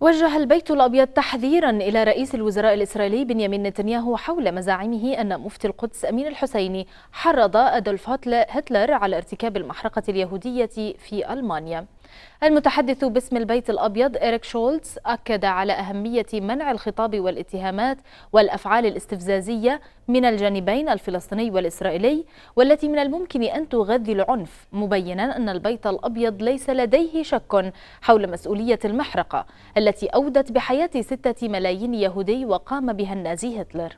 وجه البيت الأبيض تحذيرا إلى رئيس الوزراء الإسرائيلي بنيامين نتنياهو حول مزاعمه أن مفتي القدس أمين الحسيني حرض أدولف هتلر على ارتكاب المحرقة اليهودية في ألمانيا. المتحدث باسم البيت الأبيض إريك شولتز أكد على أهمية منع الخطاب والاتهامات والأفعال الاستفزازية من الجانبين الفلسطيني والإسرائيلي والتي من الممكن أن تغذي العنف مبينا أن البيت الأبيض ليس لديه شك حول مسؤولية المحرقة التي أودت بحياة ستة ملايين يهودي وقام بها النازي هتلر.